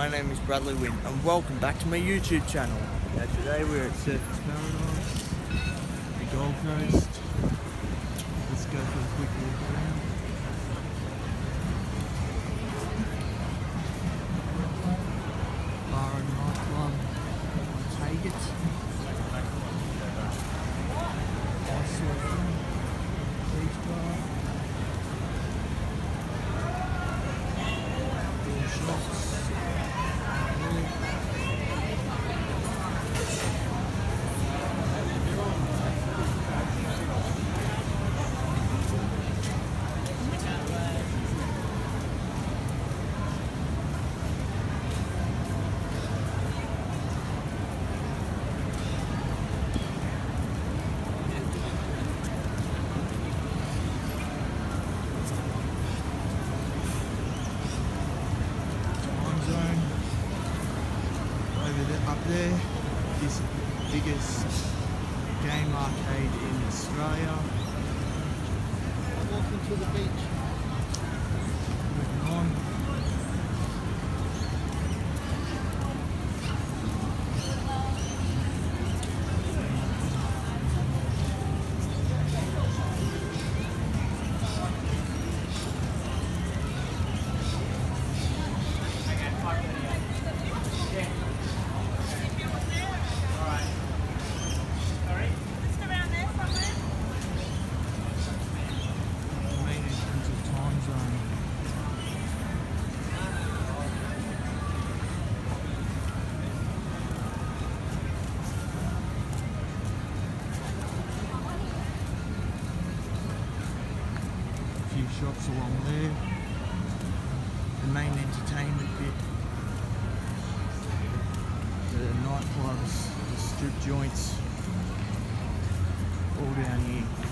my name is Bradley Wynne and welcome back to my YouTube channel. Now today we're at Surfers Paradise, the Gold Coast. Let's go for a quick walk up there is the biggest game arcade in Australia. Walking to the beach. Moving on. Shops along there. The main entertainment bit. The nightclubs, the strip joints, all down here.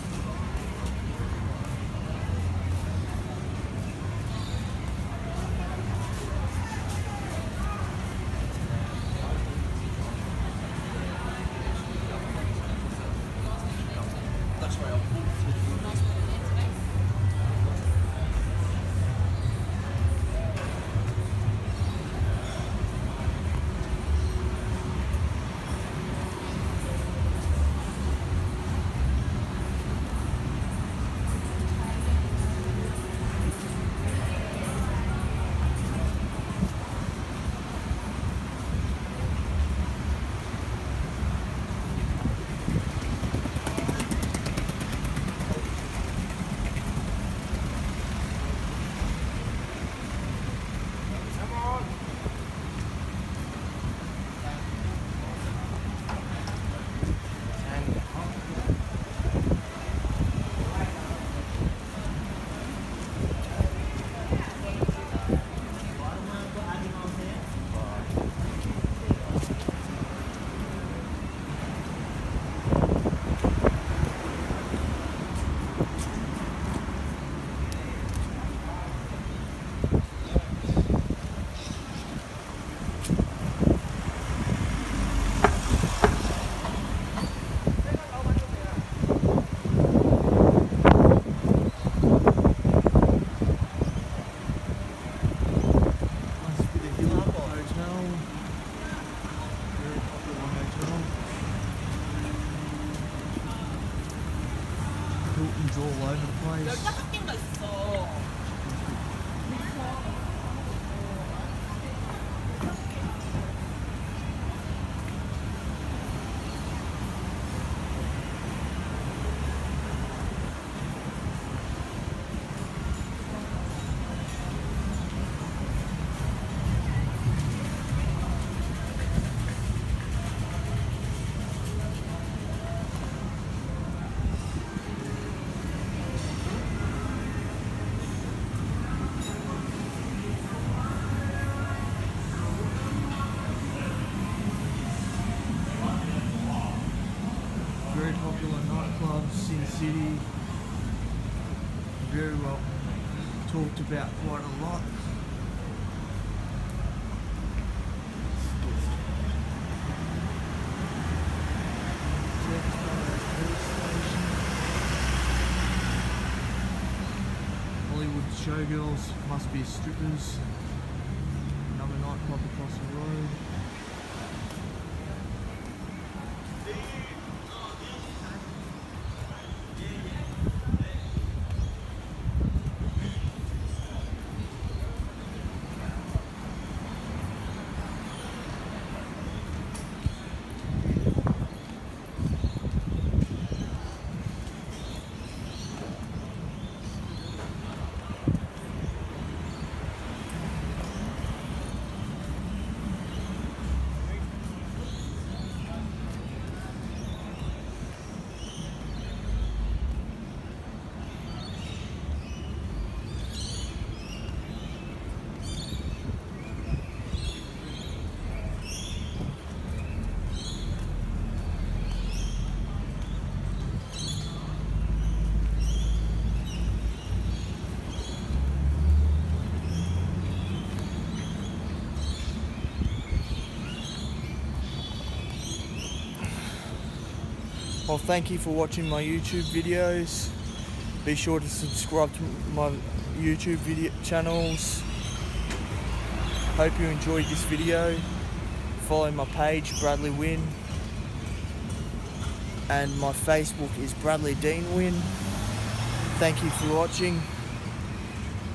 조, 조, 와인 프라이스 15개인가 있어. City. Very well talked about quite a lot. Hollywood showgirls must be strippers. Another nightclub across Well, thank you for watching my YouTube videos. Be sure to subscribe to my YouTube video channels. Hope you enjoyed this video. Follow my page, Bradley Wynne. And my Facebook is Bradley Dean Wynne. Thank you for watching.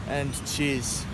And cheers.